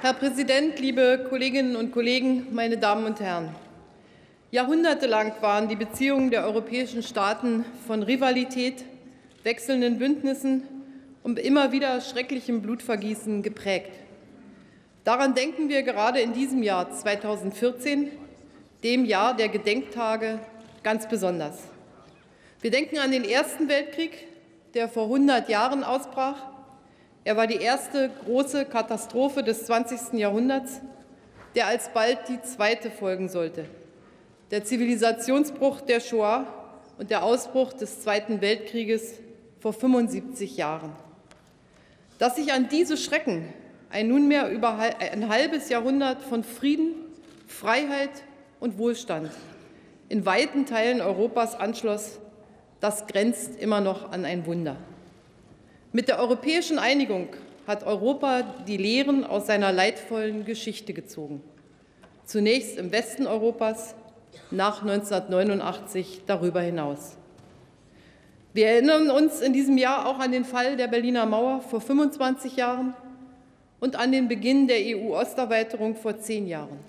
Herr Präsident, liebe Kolleginnen und Kollegen, meine Damen und Herren! Jahrhundertelang waren die Beziehungen der europäischen Staaten von Rivalität, wechselnden Bündnissen und immer wieder schrecklichem Blutvergießen geprägt. Daran denken wir gerade in diesem Jahr 2014, dem Jahr der Gedenktage, ganz besonders. Wir denken an den Ersten Weltkrieg, der vor 100 Jahren ausbrach. Er war die erste große Katastrophe des 20. Jahrhunderts, der alsbald die zweite folgen sollte. Der Zivilisationsbruch der Shoah und der Ausbruch des Zweiten Weltkrieges vor 75 Jahren. Dass sich an diese Schrecken ein nunmehr über ein halbes Jahrhundert von Frieden, Freiheit und Wohlstand in weiten Teilen Europas anschloss, das grenzt immer noch an ein Wunder. Mit der europäischen Einigung hat Europa die Lehren aus seiner leidvollen Geschichte gezogen. Zunächst im Westen Europas, nach 1989 darüber hinaus. Wir erinnern uns in diesem Jahr auch an den Fall der Berliner Mauer vor 25 Jahren und an den Beginn der EU-Osterweiterung vor zehn Jahren.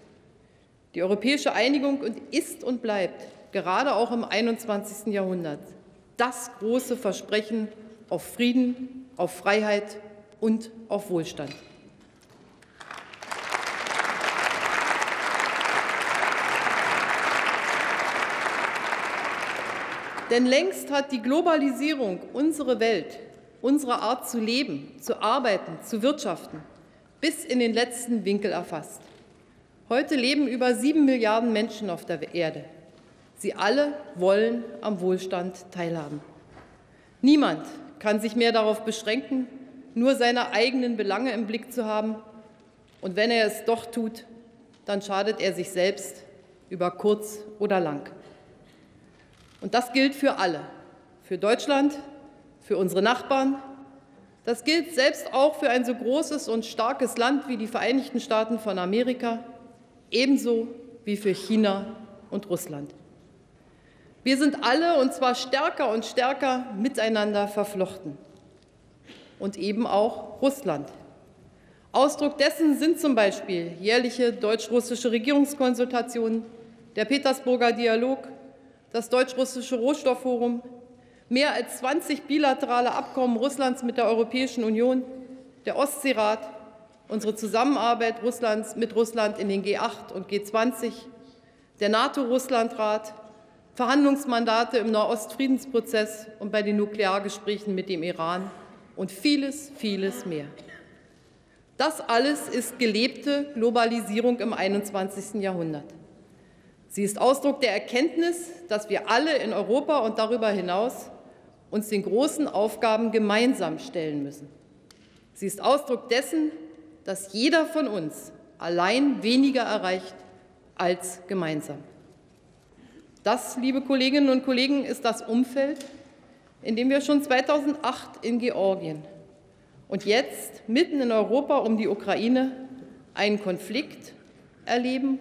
Die europäische Einigung ist und bleibt, gerade auch im 21. Jahrhundert, das große Versprechen auf Frieden, auf Freiheit und auf Wohlstand. Denn längst hat die Globalisierung unsere Welt, unsere Art zu leben, zu arbeiten, zu wirtschaften bis in den letzten Winkel erfasst. Heute leben über sieben Milliarden Menschen auf der Erde. Sie alle wollen am Wohlstand teilhaben. Niemand kann sich mehr darauf beschränken, nur seine eigenen Belange im Blick zu haben. Und wenn er es doch tut, dann schadet er sich selbst über kurz oder lang. Und das gilt für alle, für Deutschland, für unsere Nachbarn. Das gilt selbst auch für ein so großes und starkes Land wie die Vereinigten Staaten von Amerika, ebenso wie für China und Russland. Wir sind alle, und zwar stärker und stärker, miteinander verflochten. Und eben auch Russland. Ausdruck dessen sind zum Beispiel jährliche deutsch-russische Regierungskonsultationen, der Petersburger Dialog, das deutsch-russische Rohstoffforum, mehr als 20 bilaterale Abkommen Russlands mit der Europäischen Union, der Ostseerat, unsere Zusammenarbeit Russlands mit Russland in den G8 und G20, der NATO-Russland-Rat, Verhandlungsmandate im Nahostfriedensprozess und bei den Nukleargesprächen mit dem Iran und vieles, vieles mehr. Das alles ist gelebte Globalisierung im 21. Jahrhundert. Sie ist Ausdruck der Erkenntnis, dass wir alle in Europa und darüber hinaus uns den großen Aufgaben gemeinsam stellen müssen. Sie ist Ausdruck dessen, dass jeder von uns allein weniger erreicht als gemeinsam. Das, liebe Kolleginnen und Kollegen, ist das Umfeld, in dem wir schon 2008 in Georgien und jetzt mitten in Europa um die Ukraine einen Konflikt erleben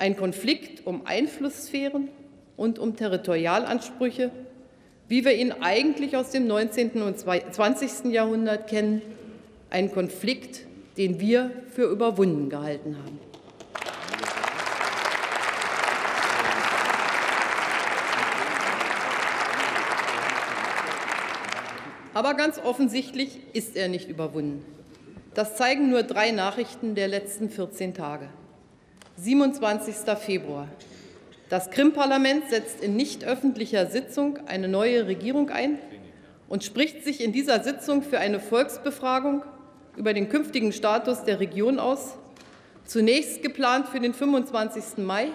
ein Konflikt um Einflusssphären und um Territorialansprüche, wie wir ihn eigentlich aus dem 19. und 20. Jahrhundert kennen, ein Konflikt, den wir für überwunden gehalten haben. Aber ganz offensichtlich ist er nicht überwunden. Das zeigen nur drei Nachrichten der letzten 14 Tage. 27. Februar. Das Krim-Parlament setzt in nicht öffentlicher Sitzung eine neue Regierung ein und spricht sich in dieser Sitzung für eine Volksbefragung über den künftigen Status der Region aus, zunächst geplant für den 25. Mai,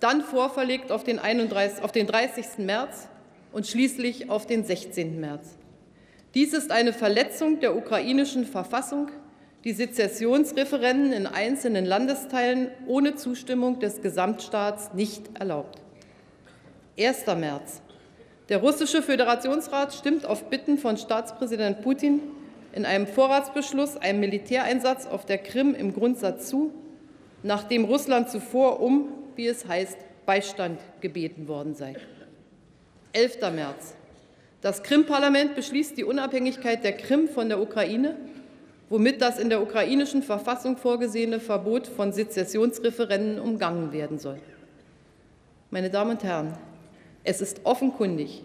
dann vorverlegt auf den, 31, auf den 30. März und schließlich auf den 16. März. Dies ist eine Verletzung der ukrainischen Verfassung die Sezessionsreferenden in einzelnen Landesteilen ohne Zustimmung des Gesamtstaats nicht erlaubt. 1. März. Der russische Föderationsrat stimmt auf Bitten von Staatspräsident Putin in einem Vorratsbeschluss einem Militäreinsatz auf der Krim im Grundsatz zu, nachdem Russland zuvor um, wie es heißt, Beistand gebeten worden sei. 11. März. Das Krim-Parlament beschließt die Unabhängigkeit der Krim von der Ukraine womit das in der ukrainischen Verfassung vorgesehene Verbot von Sezessionsreferenden umgangen werden soll. Meine Damen und Herren, es ist offenkundig,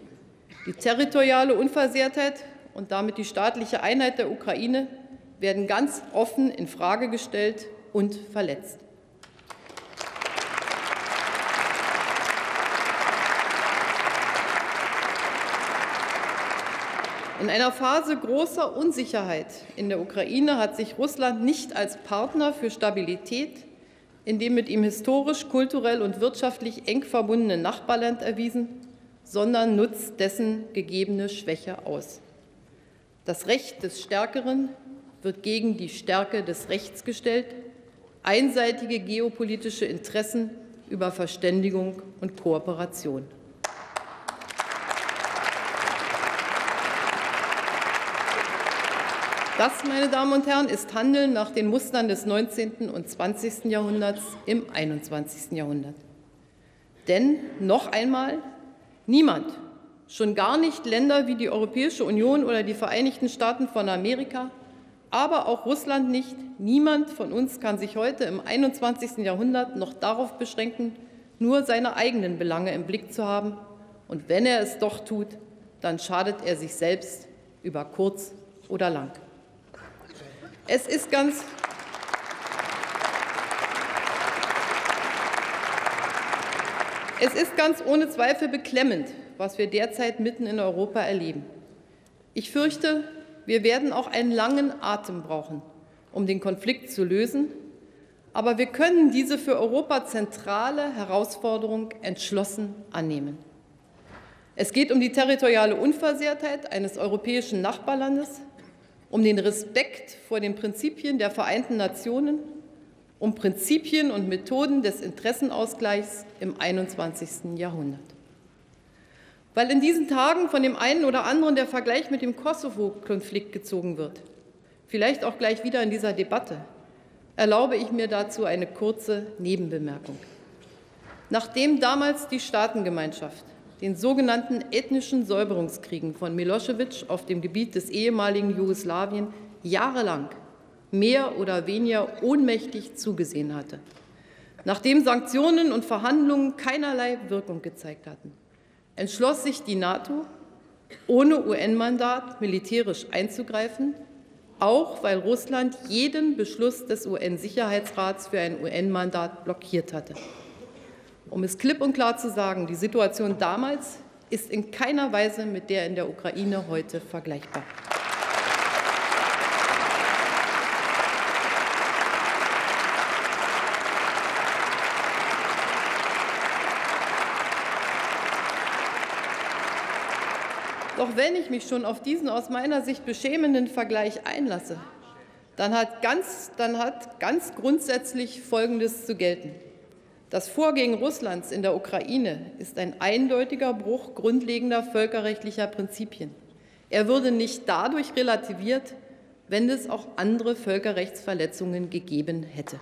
die territoriale Unversehrtheit und damit die staatliche Einheit der Ukraine werden ganz offen in Frage gestellt und verletzt. In einer Phase großer Unsicherheit in der Ukraine hat sich Russland nicht als Partner für Stabilität in dem mit ihm historisch, kulturell und wirtschaftlich eng verbundenen Nachbarland erwiesen, sondern nutzt dessen gegebene Schwäche aus. Das Recht des Stärkeren wird gegen die Stärke des Rechts gestellt, einseitige geopolitische Interessen über Verständigung und Kooperation. Das, meine Damen und Herren, ist Handeln nach den Mustern des 19. und 20. Jahrhunderts im 21. Jahrhundert. Denn noch einmal, niemand, schon gar nicht Länder wie die Europäische Union oder die Vereinigten Staaten von Amerika, aber auch Russland nicht, niemand von uns kann sich heute im 21. Jahrhundert noch darauf beschränken, nur seine eigenen Belange im Blick zu haben. Und wenn er es doch tut, dann schadet er sich selbst über kurz oder lang. Es ist ganz Es ist ganz ohne Zweifel beklemmend, was wir derzeit mitten in Europa erleben. Ich fürchte, wir werden auch einen langen Atem brauchen, um den Konflikt zu lösen. Aber wir können diese für Europa zentrale Herausforderung entschlossen annehmen. Es geht um die territoriale Unversehrtheit eines europäischen Nachbarlandes, um den Respekt vor den Prinzipien der Vereinten Nationen, um Prinzipien und Methoden des Interessenausgleichs im 21. Jahrhundert. Weil in diesen Tagen von dem einen oder anderen der Vergleich mit dem Kosovo-Konflikt gezogen wird, vielleicht auch gleich wieder in dieser Debatte, erlaube ich mir dazu eine kurze Nebenbemerkung. Nachdem damals die Staatengemeinschaft den sogenannten ethnischen Säuberungskriegen von Milosevic auf dem Gebiet des ehemaligen Jugoslawien jahrelang mehr oder weniger ohnmächtig zugesehen hatte. Nachdem Sanktionen und Verhandlungen keinerlei Wirkung gezeigt hatten, entschloss sich die NATO, ohne UN-Mandat militärisch einzugreifen, auch weil Russland jeden Beschluss des UN-Sicherheitsrats für ein UN-Mandat blockiert hatte. Um es klipp und klar zu sagen, die Situation damals ist in keiner Weise mit der in der Ukraine heute vergleichbar. Doch wenn ich mich schon auf diesen aus meiner Sicht beschämenden Vergleich einlasse, dann hat ganz, dann hat ganz grundsätzlich Folgendes zu gelten. Das Vorgehen Russlands in der Ukraine ist ein eindeutiger Bruch grundlegender völkerrechtlicher Prinzipien. Er würde nicht dadurch relativiert, wenn es auch andere Völkerrechtsverletzungen gegeben hätte.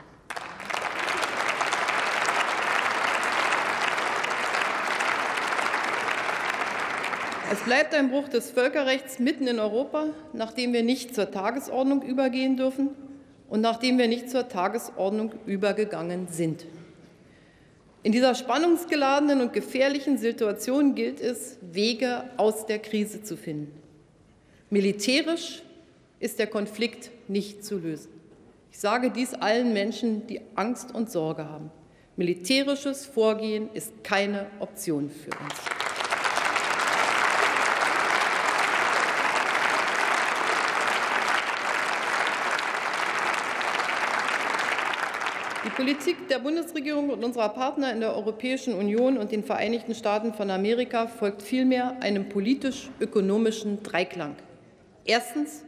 Es bleibt ein Bruch des Völkerrechts mitten in Europa, nachdem wir nicht zur Tagesordnung übergehen dürfen und nachdem wir nicht zur Tagesordnung übergegangen sind. In dieser spannungsgeladenen und gefährlichen Situation gilt es, Wege aus der Krise zu finden. Militärisch ist der Konflikt nicht zu lösen. Ich sage dies allen Menschen, die Angst und Sorge haben. Militärisches Vorgehen ist keine Option für uns. Die Politik der Bundesregierung und unserer Partner in der Europäischen Union und den Vereinigten Staaten von Amerika folgt vielmehr einem politisch-ökonomischen Dreiklang. Erstens.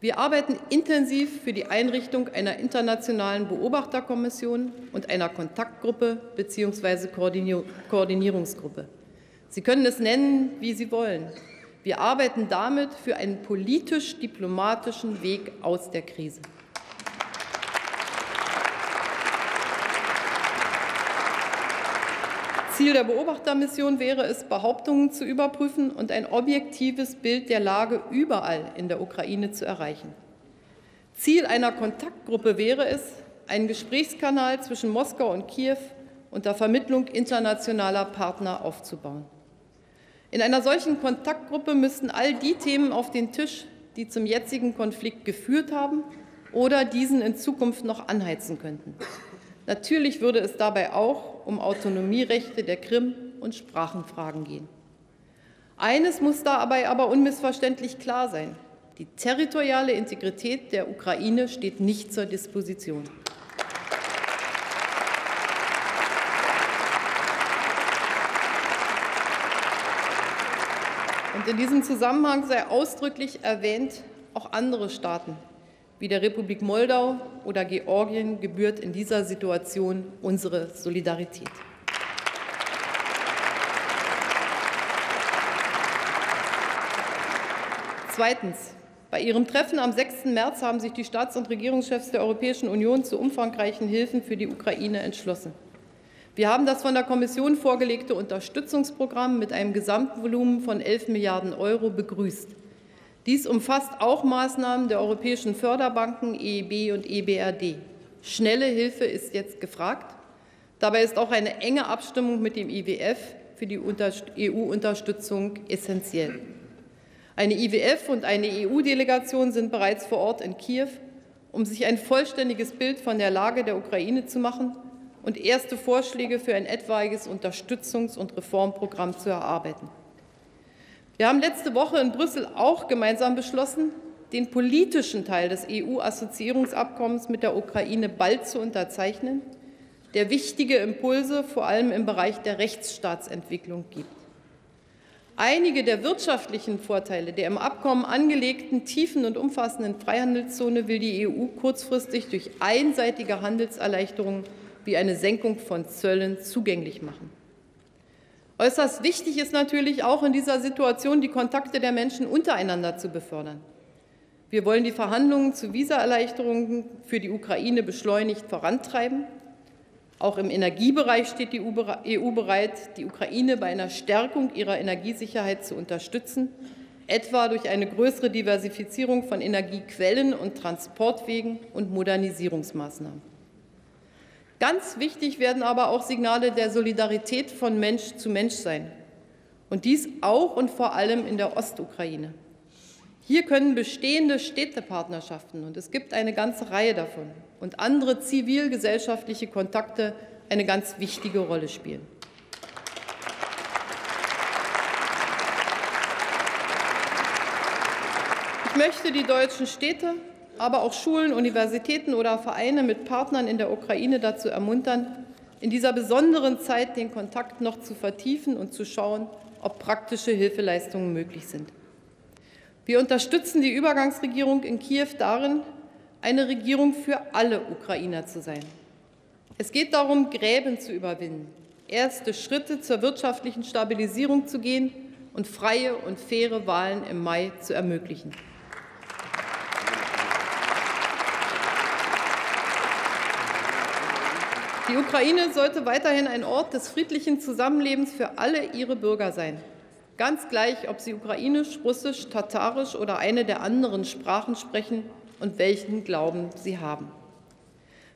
Wir arbeiten intensiv für die Einrichtung einer internationalen Beobachterkommission und einer Kontaktgruppe bzw. Koordinierungsgruppe. Sie können es nennen, wie Sie wollen. Wir arbeiten damit für einen politisch-diplomatischen Weg aus der Krise. Ziel der Beobachtermission wäre es, Behauptungen zu überprüfen und ein objektives Bild der Lage überall in der Ukraine zu erreichen. Ziel einer Kontaktgruppe wäre es, einen Gesprächskanal zwischen Moskau und Kiew unter Vermittlung internationaler Partner aufzubauen. In einer solchen Kontaktgruppe müssten all die Themen auf den Tisch, die zum jetzigen Konflikt geführt haben oder diesen in Zukunft noch anheizen könnten. Natürlich würde es dabei auch um Autonomierechte der Krim und Sprachenfragen gehen. Eines muss dabei aber unmissverständlich klar sein. Die territoriale Integrität der Ukraine steht nicht zur Disposition. Und in diesem Zusammenhang sei ausdrücklich erwähnt, auch andere Staaten wie der Republik Moldau oder Georgien gebührt in dieser Situation unsere Solidarität. Zweitens. Bei ihrem Treffen am 6. März haben sich die Staats- und Regierungschefs der Europäischen Union zu umfangreichen Hilfen für die Ukraine entschlossen. Wir haben das von der Kommission vorgelegte Unterstützungsprogramm mit einem Gesamtvolumen von 11 Milliarden Euro begrüßt. Dies umfasst auch Maßnahmen der europäischen Förderbanken EIB und EBRD. Schnelle Hilfe ist jetzt gefragt. Dabei ist auch eine enge Abstimmung mit dem IWF für die EU-Unterstützung essentiell. Eine IWF und eine EU-Delegation sind bereits vor Ort in Kiew, um sich ein vollständiges Bild von der Lage der Ukraine zu machen und erste Vorschläge für ein etwaiges Unterstützungs- und Reformprogramm zu erarbeiten. Wir haben letzte Woche in Brüssel auch gemeinsam beschlossen, den politischen Teil des EU-Assoziierungsabkommens mit der Ukraine bald zu unterzeichnen, der wichtige Impulse vor allem im Bereich der Rechtsstaatsentwicklung gibt. Einige der wirtschaftlichen Vorteile der im Abkommen angelegten tiefen und umfassenden Freihandelszone will die EU kurzfristig durch einseitige Handelserleichterungen wie eine Senkung von Zöllen zugänglich machen. Äußerst wichtig ist natürlich auch in dieser Situation, die Kontakte der Menschen untereinander zu befördern. Wir wollen die Verhandlungen zu Visaerleichterungen für die Ukraine beschleunigt vorantreiben. Auch im Energiebereich steht die EU e bereit, die Ukraine bei einer Stärkung ihrer Energiesicherheit zu unterstützen, etwa durch eine größere Diversifizierung von Energiequellen und Transportwegen und Modernisierungsmaßnahmen. Ganz wichtig werden aber auch Signale der Solidarität von Mensch zu Mensch sein. Und dies auch und vor allem in der Ostukraine. Hier können bestehende Städtepartnerschaften, und es gibt eine ganze Reihe davon, und andere zivilgesellschaftliche Kontakte eine ganz wichtige Rolle spielen. Ich möchte die deutschen Städte aber auch Schulen, Universitäten oder Vereine mit Partnern in der Ukraine dazu ermuntern, in dieser besonderen Zeit den Kontakt noch zu vertiefen und zu schauen, ob praktische Hilfeleistungen möglich sind. Wir unterstützen die Übergangsregierung in Kiew darin, eine Regierung für alle Ukrainer zu sein. Es geht darum, Gräben zu überwinden, erste Schritte zur wirtschaftlichen Stabilisierung zu gehen und freie und faire Wahlen im Mai zu ermöglichen. Die Ukraine sollte weiterhin ein Ort des friedlichen Zusammenlebens für alle ihre Bürger sein. Ganz gleich, ob sie ukrainisch, russisch, tatarisch oder eine der anderen Sprachen sprechen und welchen Glauben sie haben.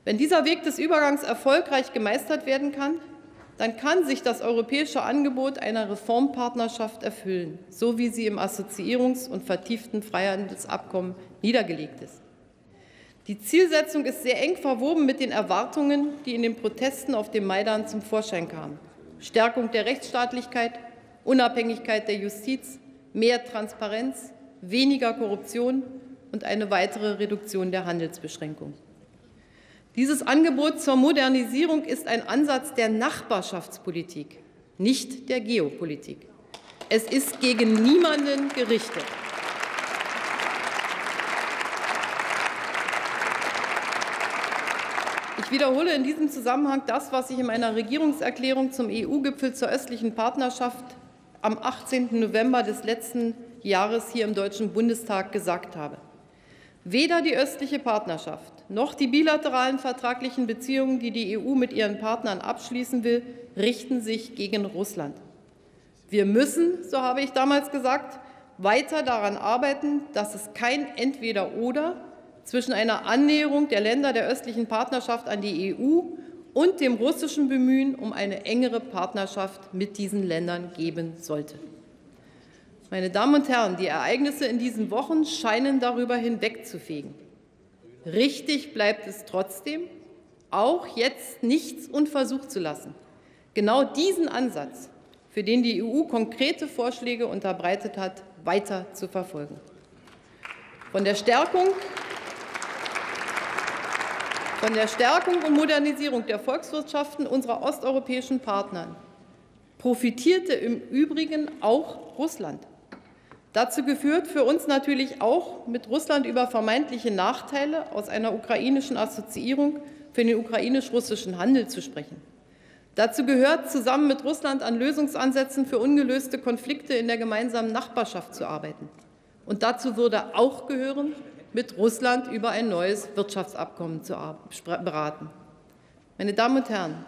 Wenn dieser Weg des Übergangs erfolgreich gemeistert werden kann, dann kann sich das europäische Angebot einer Reformpartnerschaft erfüllen, so wie sie im Assoziierungs- und vertieften Freihandelsabkommen niedergelegt ist. Die Zielsetzung ist sehr eng verwoben mit den Erwartungen, die in den Protesten auf dem Maidan zum Vorschein kamen. Stärkung der Rechtsstaatlichkeit, Unabhängigkeit der Justiz, mehr Transparenz, weniger Korruption und eine weitere Reduktion der Handelsbeschränkungen. Dieses Angebot zur Modernisierung ist ein Ansatz der Nachbarschaftspolitik, nicht der Geopolitik. Es ist gegen niemanden gerichtet. Wiederhole in diesem Zusammenhang das, was ich in meiner Regierungserklärung zum EU-Gipfel zur östlichen Partnerschaft am 18. November des letzten Jahres hier im Deutschen Bundestag gesagt habe. Weder die östliche Partnerschaft noch die bilateralen vertraglichen Beziehungen, die die EU mit ihren Partnern abschließen will, richten sich gegen Russland. Wir müssen, so habe ich damals gesagt, weiter daran arbeiten, dass es kein Entweder-Oder, zwischen einer Annäherung der Länder der östlichen Partnerschaft an die EU und dem russischen Bemühen um eine engere Partnerschaft mit diesen Ländern geben sollte. Meine Damen und Herren, die Ereignisse in diesen Wochen scheinen darüber hinwegzufegen. Richtig bleibt es trotzdem, auch jetzt nichts unversucht zu lassen. Genau diesen Ansatz, für den die EU konkrete Vorschläge unterbreitet hat, weiter zu verfolgen. Von der Stärkung von der Stärkung und Modernisierung der Volkswirtschaften unserer osteuropäischen Partner profitierte im Übrigen auch Russland. Dazu gehört für uns natürlich auch, mit Russland über vermeintliche Nachteile aus einer ukrainischen Assoziierung für den ukrainisch-russischen Handel zu sprechen. Dazu gehört, zusammen mit Russland an Lösungsansätzen für ungelöste Konflikte in der gemeinsamen Nachbarschaft zu arbeiten. Und dazu würde auch gehören, mit Russland über ein neues Wirtschaftsabkommen zu beraten. Meine Damen und Herren,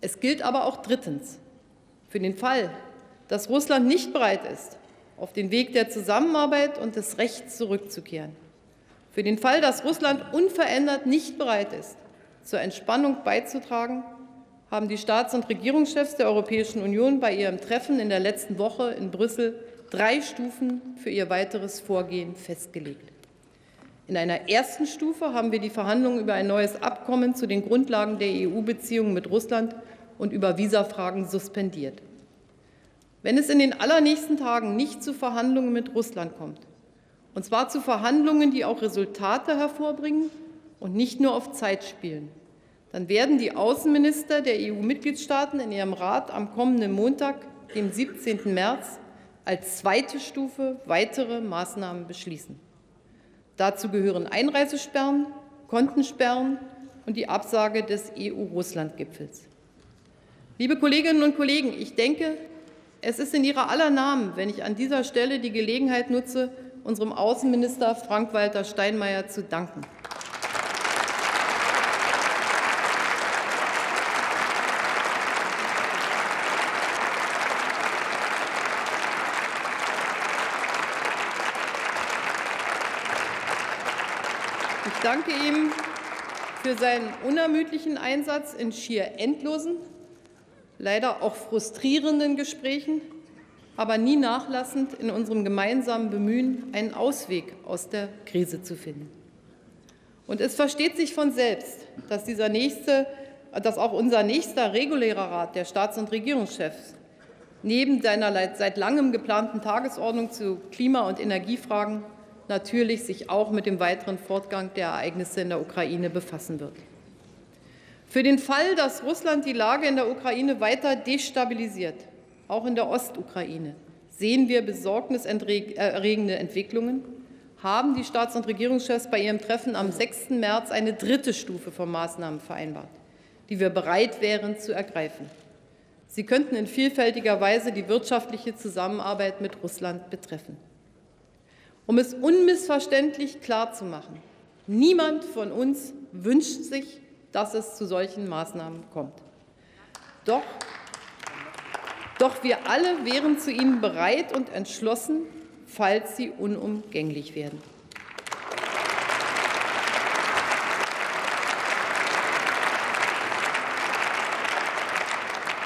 es gilt aber auch drittens, für den Fall, dass Russland nicht bereit ist, auf den Weg der Zusammenarbeit und des Rechts zurückzukehren, für den Fall, dass Russland unverändert nicht bereit ist, zur Entspannung beizutragen, haben die Staats- und Regierungschefs der Europäischen Union bei ihrem Treffen in der letzten Woche in Brüssel drei Stufen für ihr weiteres Vorgehen festgelegt. In einer ersten Stufe haben wir die Verhandlungen über ein neues Abkommen zu den Grundlagen der EU-Beziehungen mit Russland und über Visafragen suspendiert. Wenn es in den allernächsten Tagen nicht zu Verhandlungen mit Russland kommt, und zwar zu Verhandlungen, die auch Resultate hervorbringen und nicht nur auf Zeit spielen, dann werden die Außenminister der EU-Mitgliedstaaten in ihrem Rat am kommenden Montag, dem 17. März, als zweite Stufe weitere Maßnahmen beschließen. Dazu gehören Einreisesperren, Kontensperren und die Absage des EU-Russland-Gipfels. Liebe Kolleginnen und Kollegen, ich denke, es ist in Ihrer aller Namen, wenn ich an dieser Stelle die Gelegenheit nutze, unserem Außenminister Frank-Walter Steinmeier zu danken. Danke ihm für seinen unermüdlichen Einsatz in schier endlosen, leider auch frustrierenden Gesprächen, aber nie nachlassend in unserem gemeinsamen Bemühen, einen Ausweg aus der Krise zu finden. Und es versteht sich von selbst, dass, dieser nächste, dass auch unser nächster regulärer Rat der Staats- und Regierungschefs neben seiner seit langem geplanten Tagesordnung zu Klima- und Energiefragen natürlich sich auch mit dem weiteren Fortgang der Ereignisse in der Ukraine befassen wird. Für den Fall, dass Russland die Lage in der Ukraine weiter destabilisiert, auch in der Ostukraine, sehen wir besorgniserregende Entwicklungen, haben die Staats- und Regierungschefs bei ihrem Treffen am 6. März eine dritte Stufe von Maßnahmen vereinbart, die wir bereit wären zu ergreifen. Sie könnten in vielfältiger Weise die wirtschaftliche Zusammenarbeit mit Russland betreffen. Um es unmissverständlich klarzumachen, niemand von uns wünscht sich, dass es zu solchen Maßnahmen kommt. Doch, doch wir alle wären zu ihnen bereit und entschlossen, falls sie unumgänglich werden.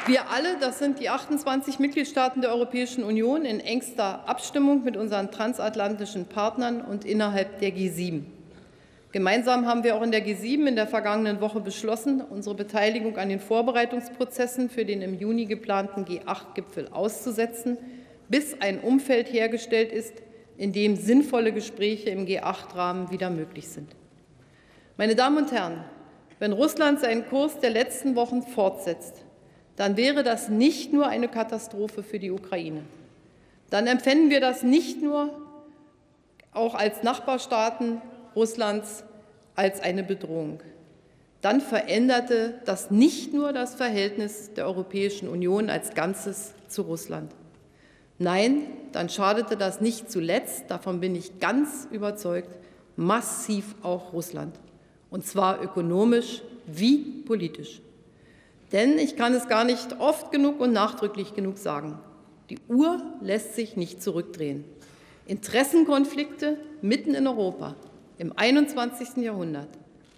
Wir alle, das sind die 28 Mitgliedstaaten der Europäischen Union, in engster Abstimmung mit unseren transatlantischen Partnern und innerhalb der G7. Gemeinsam haben wir auch in der G7 in der vergangenen Woche beschlossen, unsere Beteiligung an den Vorbereitungsprozessen für den im Juni geplanten G8-Gipfel auszusetzen, bis ein Umfeld hergestellt ist, in dem sinnvolle Gespräche im G8-Rahmen wieder möglich sind. Meine Damen und Herren, wenn Russland seinen Kurs der letzten Wochen fortsetzt, dann wäre das nicht nur eine Katastrophe für die Ukraine. Dann empfänden wir das nicht nur auch als Nachbarstaaten Russlands als eine Bedrohung. Dann veränderte das nicht nur das Verhältnis der Europäischen Union als Ganzes zu Russland. Nein, dann schadete das nicht zuletzt, davon bin ich ganz überzeugt, massiv auch Russland. Und zwar ökonomisch wie politisch. Denn ich kann es gar nicht oft genug und nachdrücklich genug sagen. Die Uhr lässt sich nicht zurückdrehen. Interessenkonflikte mitten in Europa, im 21. Jahrhundert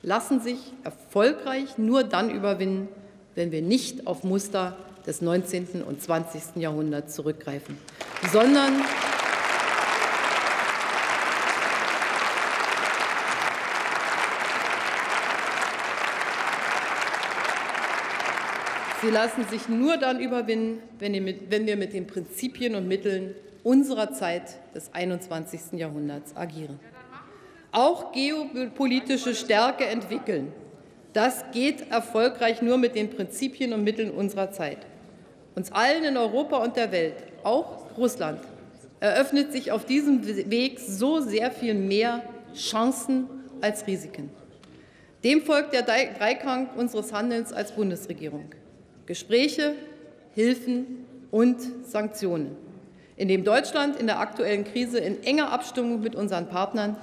lassen sich erfolgreich nur dann überwinden, wenn wir nicht auf Muster des 19. und 20. Jahrhunderts zurückgreifen, sondern Sie lassen sich nur dann überwinden, wenn wir mit den Prinzipien und Mitteln unserer Zeit des 21. Jahrhunderts agieren. Auch geopolitische Stärke entwickeln. Das geht erfolgreich nur mit den Prinzipien und Mitteln unserer Zeit. Uns allen in Europa und der Welt, auch Russland, eröffnet sich auf diesem Weg so sehr viel mehr Chancen als Risiken. Dem folgt der Dreiklang unseres Handelns als Bundesregierung. Gespräche, Hilfen und Sanktionen, indem Deutschland in der aktuellen Krise in enger Abstimmung mit unseren Partnern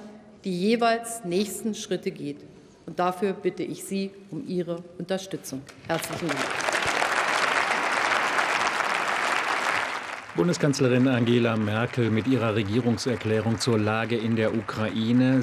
die jeweils nächsten Schritte geht. Und dafür bitte ich Sie um Ihre Unterstützung. Herzlichen Dank. Bundeskanzlerin Angela Merkel mit ihrer Regierungserklärung zur Lage in der Ukraine.